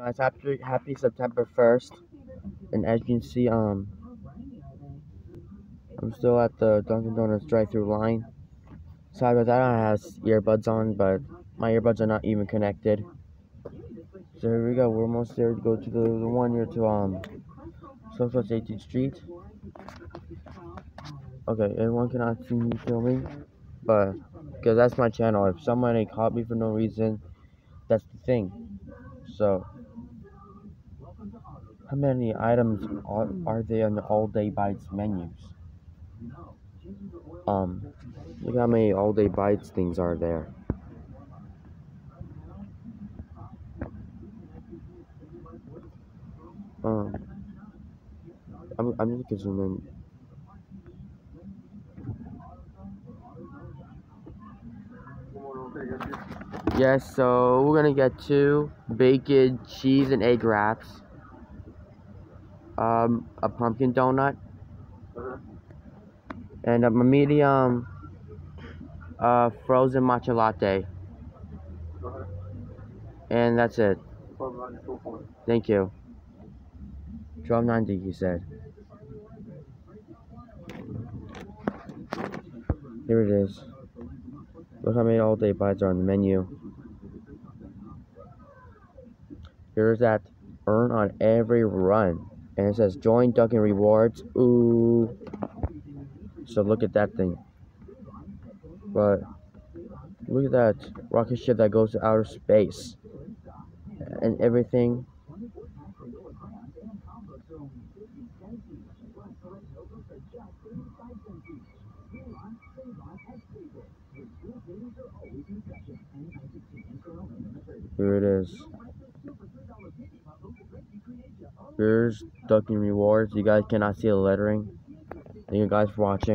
guys happy happy september 1st and as you can see um i'm still at the dunkin donuts drive-through line. Sorry about that i have earbuds on but my earbuds are not even connected. So here we go we're almost there to go to the, the one near to um southwest 18th street. Okay everyone cannot see me filming but because that's my channel if somebody caught me for no reason that's the thing. So how many items are, are there on the All Day Bites menus? Um, look how many All Day Bites things are there. Um, I'm, I'm just gonna zoom in. Yes, so we're gonna get two bacon, cheese, and egg wraps um, a pumpkin donut, and a medium uh, frozen matcha latte. And that's it. Thank you. 1290, he said. Here it is. Look how many all day bites are on the menu. Here's that earn on every run and it says join Dunkin Rewards. Ooh. So look at that thing. But look at that rocket ship that goes to outer space. And everything. Here it is. Here's Dunkin Rewards. You guys cannot see the lettering. Thank you guys for watching.